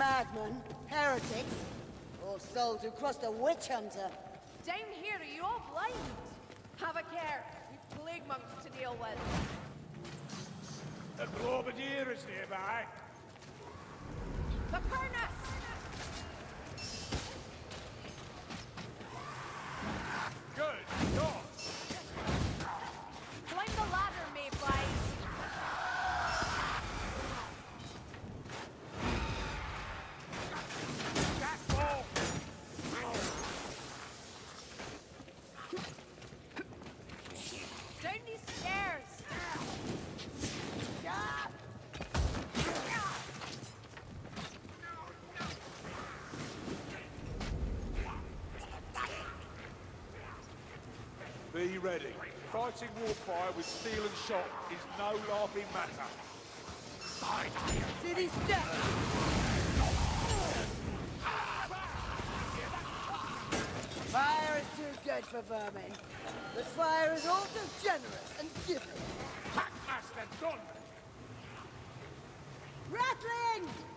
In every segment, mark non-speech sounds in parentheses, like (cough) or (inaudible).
cells. Madmen, heretics, or souls who crossed a witch hunter. Down here, are you all blind? Have a care. We've plague monks to deal with. The Globadier is nearby. The Pernus! Good. Go. Climb the ladder, mayflies. That's all. Down these stairs. Be ready. Fighting warpfire with steel and shot is no laughing matter. Fight! City steps! Fire is too good for vermin, but fire is also generous and giving. Packmaster done. Ratling!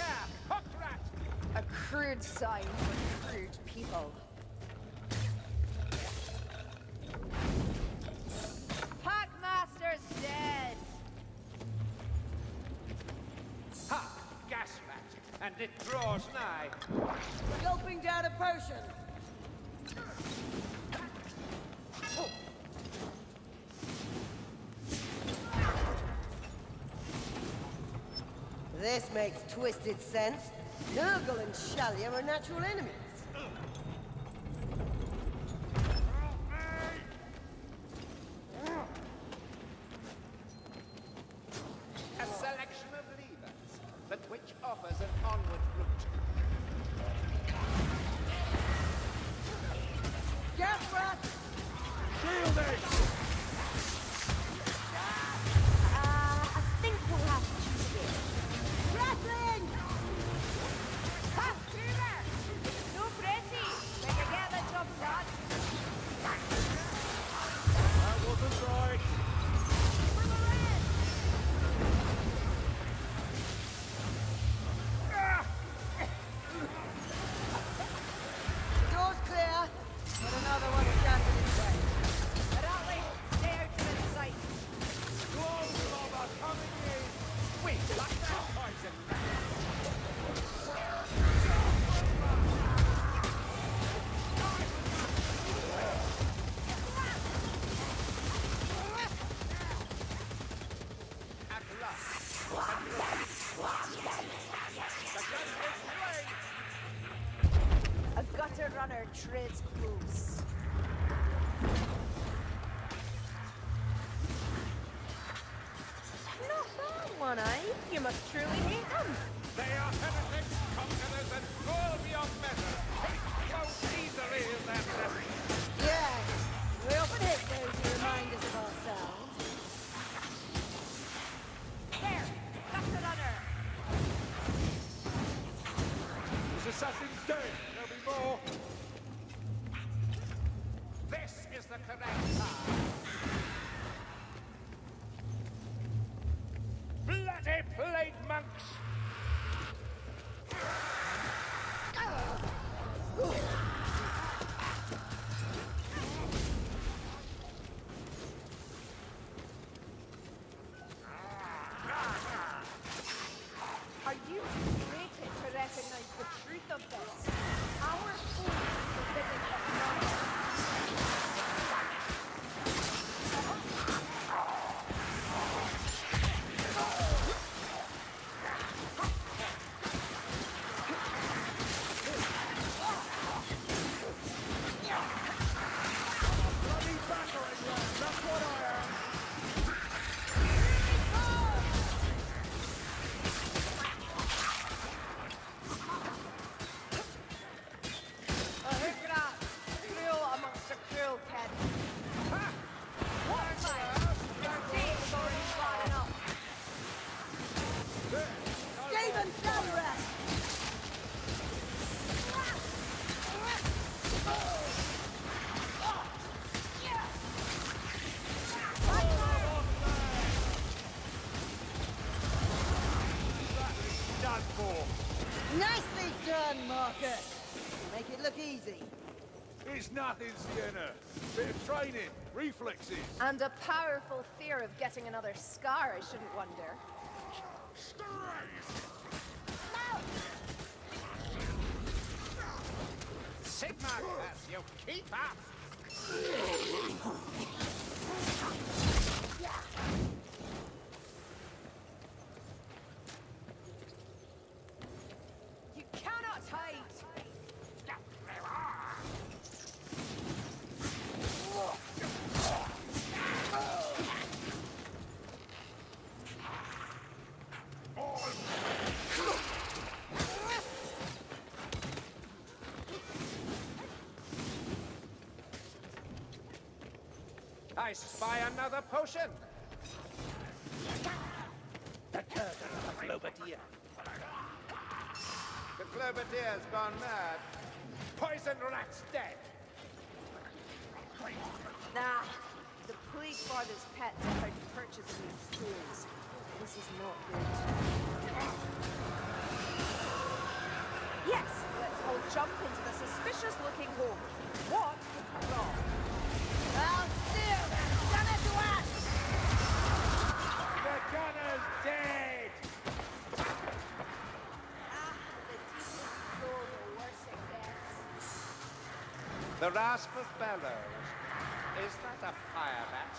A care! Hooked rat! A crude sign for crude people. Packmaster's dead. Ha! Gas rat! And it draws nigh. Gulping down a potion! Oh. This makes twisted sense. Nurgle and Shalia are natural enemies. Treads close. Not bad, one-eye. Eh? You must truly hate them. They are heretics, conquerors, and cruel beyond measure. So easily is their correct It's nothing, Sienna. Bit of training, reflexes. And a powerful fear of getting another scar, I shouldn't wonder. Sigmar, as you keep up. I spy another potion. The curtain of the Globadier. The Globadier's gone mad. Poison rat's dead. Nah, the plague father's pets are how to purchase these stools. This is not good. Yes, let's all jump into the suspicious-looking home. What could go wrong? I'll still done it to us! The gunner's dead! Ah, the. The rasp of bellows. Is that a fire bat?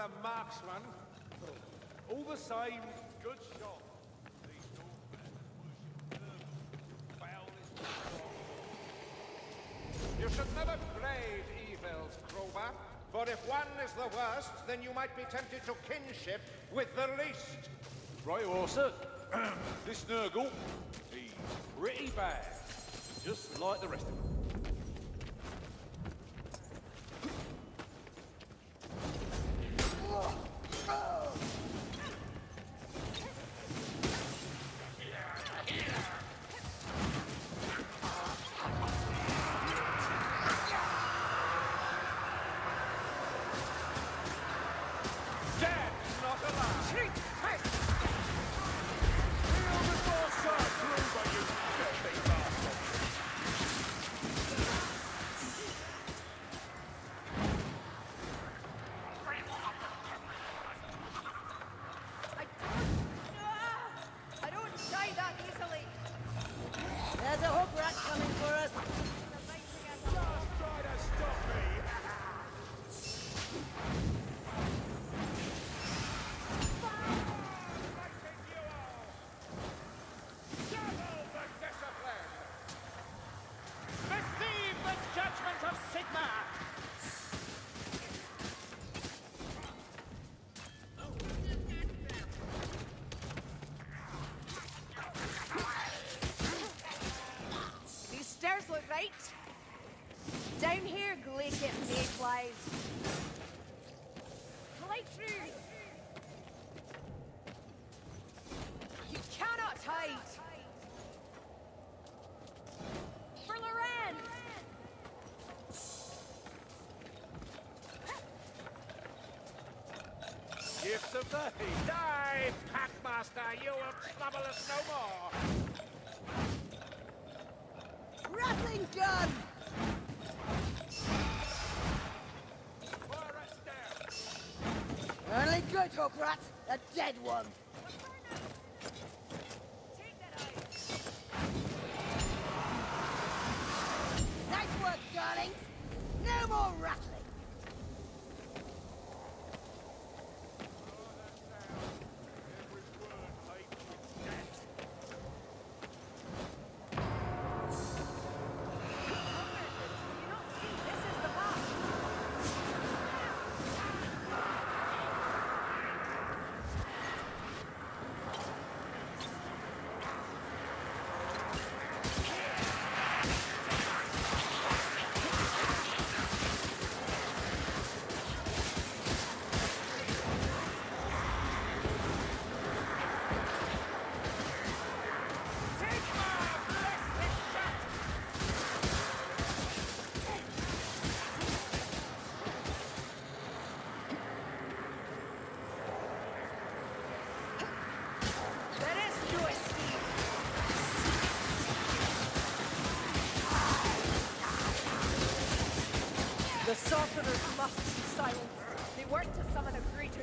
A marksman. All the same, good shot. You should never grade evils, Kruber. For if one is the worst, then you might be tempted to kinship with the least. Right, Orsa. (clears throat) this Nurgle, he's pretty bad. Just like the rest of them. Gifts of the heat. Die, Packmaster. You will trouble us no more. Ratling gun! Only good hook rat, a dead one. Nice work, darlings. No more ratling. Sorcerers must be silenced. They work to summon a greater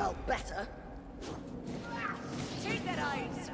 felt better. Take that eyes!